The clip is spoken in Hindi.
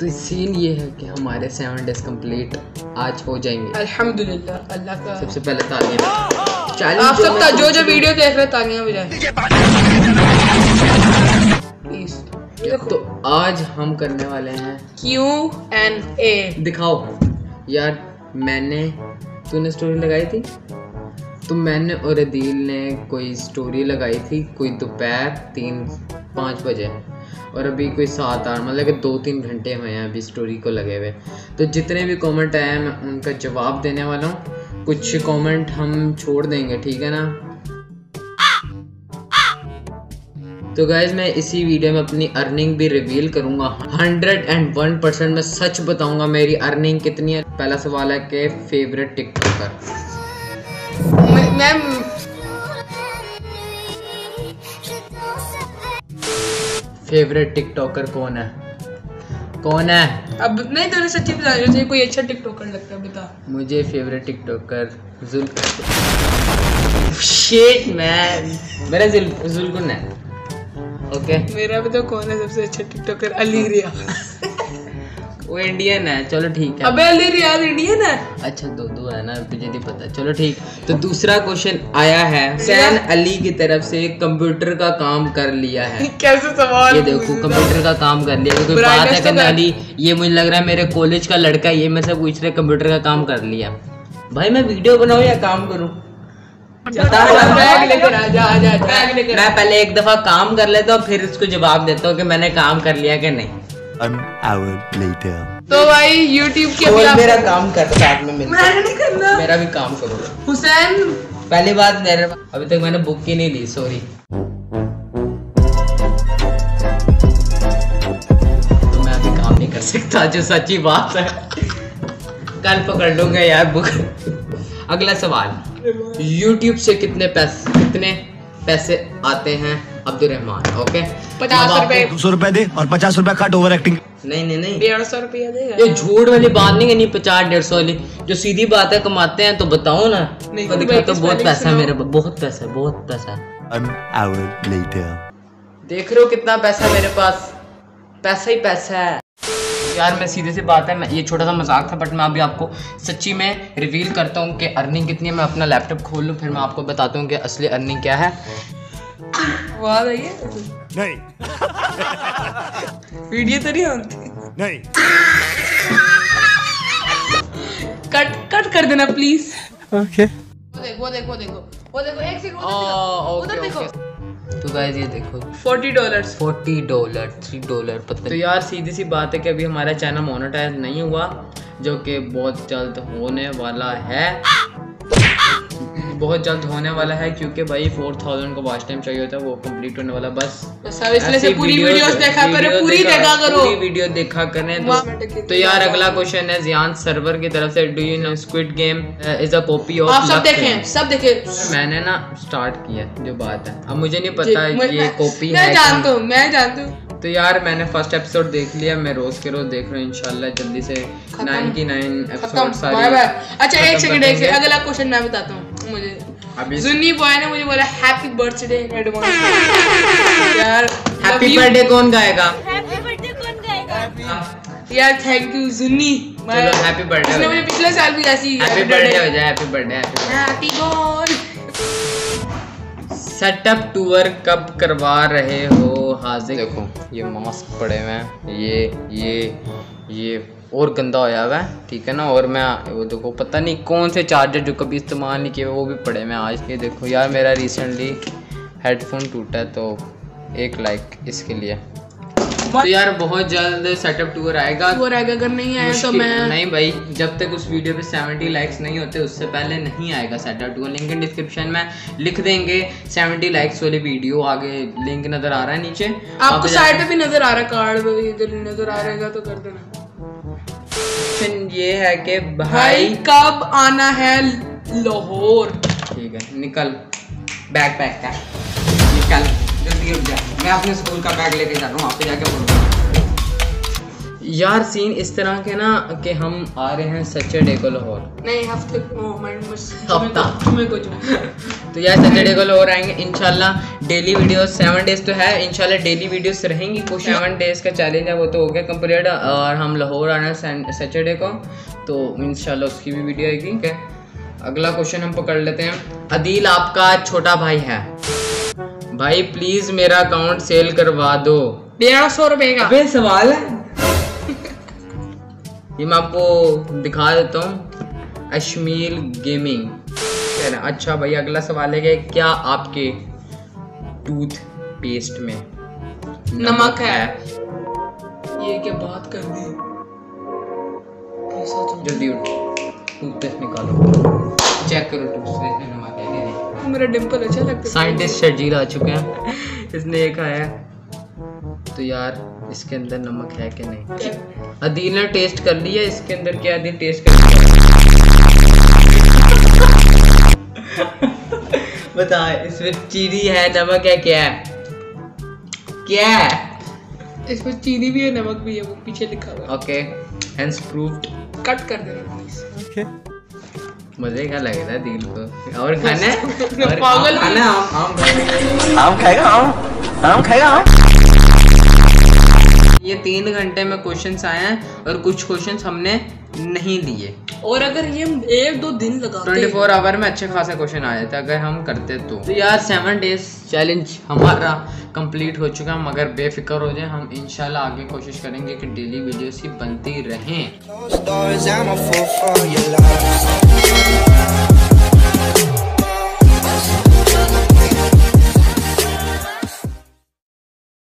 तो सीन ये है कि हमारे सेवन डेज़ कंप्लीट आज हो जाएँगे। अल्हम्दुलिल्लाह अल्लाह का। सबसे पहले तालियाँ। आप सब जो जो वीडियो देख रहे हैं तालियाँ बजाएँ। तो आज हम करने वाले हैं क्यू एन ए दिखाओ। यार मैंने तूने स्टोरी लगाई थी? तो मैंने और अदील ने कोई स्टोरी लगाई थी, कोई दोपहर तीन, पाँच बजे। और अभी कोई सात आठ मतलब कि दो तीन घंटे हुए हैं अभी स्टोरी को लगे हुए। तो जितने भी कमेंट आए हैं, मैं उनका जवाब देने वाला हूँ। कुछ कमेंट हम छोड़ देंगे, ठीक है ना? तो गाइज़ मैं इसी वीडियो में अपनी अर्निंग भी रिवील करूँगा। हंड्रेड एंड वन परसेंट मैं सच बताऊँगा, मेरी अर्निंग कितनी है? पहला सवाल है कि फेवरेट टिकटॉकर मैं मैं फेवरेट टिकटॉकर कौन है? कौन है? अब नहीं तो सच्ची बता रही कोई अच्छा टिकटॉकर लगता है बता। मुझे फेवरेट टिकटॉकर जुल शेट मैन मेरा जुल जुलकुन है। ओके मेरा भी तो कौन है सबसे अच्छा टिकटॉकर अली रिया वो इंडियन है चलो ठीक है। अबे अली रियाज इंडियन है? अच्छा दो दो है ना तुझे नहीं पता। चलो ठीक। तो दूसरा क्वेश्चन आया है हुसैन अली की तरफ़ से कंप्यूटर का काम कर लिया है। कैसे सवाल ये देखो कंप्यूटर का काम कर लिया। कोई बात है करने वाली ये मुझे लग रहा है मेरे कॉलेज का लड़का ये मेरे से पूछ रहे कंप्यूटर का काम कर लिया। भाई मैं वीडियो बनाऊँ या काम करूँ? मैं पहले एक दफ़ा काम कर लेता हूँ फिर उसको जवाब देता हूँ कि मैंने काम कर लिया कि नहीं। One hour later. तो भाई YouTube के कोई अभी आप- मेरा काम कर साथ में मिलकर मैंने नहीं करना। मेरा भी काम करोगे हुसैन। पहली बात मेरे अभी तक मैंने बुक ही नहीं ली सॉरी तो मैं अभी काम नहीं कर सकता जो सच्ची बात है। कल पकड़ लूँगा यार बुक अगला सवाल। YouTube से कितने पैसे कितने पैसे आते हैं? अब्दुलरहमान ओके पचास रुपए। दो सौ रुपए दे और पचास रुपए कट ओवर एक्टिंग नहीं नहीं नहीं। डेढ़ सौ रुपया देगा ये झूठ वाली बात नहीं करनी पचास डेढ़ सौ वाली। जो सीधी बात है कमाते हैं तो बताओ ना। नहीं, तो तो किस बहुत पैसा है मेरे पास बहुत पैसा है बहुत पैसा है। One hour later. देख रहे हो कितना पैसा मेरे पास? पैसा ही पैसा है। यार मैं सीधे सी बात है मैं ये छोटा सा मज़ाक था बट मैं अभी आपको सच्ची में रिवील करता हूँ कि अर्निंग कितनी है। मैं अपना लैपटॉप खोल लूँ फिर मैं आपको बताता हूँ कि असली अर्निंग क्या है। आवाज़ आई है? नहीं। वीडियो तो नहीं आती नहीं। कट कट कर देना प्लीज़ ओके वो देखो वो देखो वो देखो। वो देखो एक सेकंड उधर देखो। तो गाइस ये देखो। Forty dollars forty dollar three dollar पता तो यार सीधी सी बात है कि अभी हमारा चैनल मोनेटाइज नहीं हुआ जो कि बहुत जल्द होने वाला है। बहुत जल्द होने वाला है क्योंकि भाई फोर थाउज़ेंड को वॉच टाइम चाहिए होता है वो कंप्लीट होने वाला बस। इसलिए से पूरी वीडियोस देखा करो पूरी देखा करो। पूरी वीडियो देखा करें तो, तो यार अगला क्वेश्चन है जियान सर्वर की तरफ़ से do you know Squid Game is a copy of आप सब देखें सब देखें। मैंने ना स्टार्ट किया जो बात है। अब मुझे नहीं पता ये कॉपी मैं है जानता हूँ मैं जानता हूँ। तो यार मैंने फ़र्स्ट एपिसोड देख लिया मैं रोज के रोज देख रहा हूँ इंशाल्लाह जल्दी से 99 खत्म। एपिसोड सारी अच्छा एक सेकंड एक सेकंड अगला क्वेश्चन मैं बताता हूँ। मुझे। अभी जुन्नी बॉय ने मुझे बोला हैप्पी बर्थडे इन एडवांस यार हैप्पी बर्थडे कौन गाएगा? हैप्पी बर्थडे कौन गाएगा? यार थैंक यू जुन्नी चलो हैप्पी बर्थडे उसने मुझे पिछले साल भी ऐसी हैप्पी बर्थडे हो जाए happy birthday happy happy setup tour कब करवा रहे हो हाजिर? देखो ये मास्क पड़े हुए हैं। ये ये ये और गंदा होया हुआ है ठीक है ना? और मैं वो देखो पता नहीं कौन से चार्जर जो कभी इस्तेमाल नहीं किए वो भी पड़े हैं आज ये देखो यार मेरा रिसेंटली हेडफोन टूटा है तो एक लाइक इसके लिए। तो यार बहुत जल्द सेटअप टूर आएगा। वो रहेगा अगर नहीं आया तो मैं नहीं भाई जब तक उस वीडियो पे 70 लाइक्स नहीं होते उससे पहले नहीं आएगा setup to link in description में लिख देंगे 70 लाइक्स वाली वीडियो आगे लिंक नज़र आ रहा है नीचे। आपको आप साइड पे भी नज़र आ रहा है कार्ड पे भी इधर नज़र आ रहेगा तो कर देना। क्वेश्चन ये है कि भाई कब आना है लाहौर? ठीक है निकल। बैग पैक कर निकल जल्दी उठ जा। मैं अपने स्कूल का बैग लेके जा रहा हूँ आपसे जाके बोलूँगा। यार सीन इस तरह के ना कि हम आ रहे हैं सैटरडे को लाहौर। नहीं हफ़्ते हफ़्ता। तुम्हें को तो यार सैटरडे को लाहौर आएँगे। इंशाल्लाह डेली वीडियो सेवन डेज़ तो है। इंशाल्लाह डेली वीडियोस रहेंगी। कुछ सेवन डेज़ का चैलेंज है वो तो हो गया कंप्लीट और हम लाहौर आना है सैटरडे को। तो इंशाल्लाह उसकी भी वीडियो आएगी है अगला क्वेश्चन हम पकड़ लेते हैं। अदील आपका छोटा भाई है। भाई प्लीज़ मेरा अकाउंट सेल करवा दो। डेढ़ सौ रुपए का। सवाल है। ये मैं आपको दिखा देता हूँ। अश्मील गेमिंग। कह रहे अच्छा भाई अगला सवाल है कि क्या आपके टूथ पेस्ट में नमक है। ये क्या बात कर दी तो- जल्दी उठ। टूथपेस्ट निकालो। चेक करो टूथपेस्ट में नमक है नहीं। मेरा डिम्पल अच्छा लगता है। साइंटिस्ट शर्जील आ चुके हैं। इसने ये खाया है। तो यार इसके अंदर नमक है कि नहीं? अदील ने टेस्ट कर लिया इसके अंदर क्या अदील टेस्ट कर लिया? बता इसमें चीनी है नमक है क्या? है क्या? है इसमें चीनी भी है नमक भी है वो पीछे लिखा हुआ ओके हेंस प्रूव्ड कट कर देना प्लीज़ मज़े का लग रहा है दिल को। और खाना है? और पागल खाना आम है। आम खाएगा आम। आम खाएगा आम। ये तीन घंटे में क्वेश्चंस आए हैं और कुछ क्वेश्चंस हमने नहीं लिए और अगर ये एक दो दिन लगाते 24 फोर आवर में अच्छे खासे क्वेश्चन आ जाते अगर हम करते तो। तो यार सेवन डेज़ चैलेंज हमारा कंप्लीट हो चुका है। हम अगर बेफिक्र हो जाए हम इंशाल्लाह आगे कोशिश करेंगे कि डेली वीडियोस ही बनती रहें।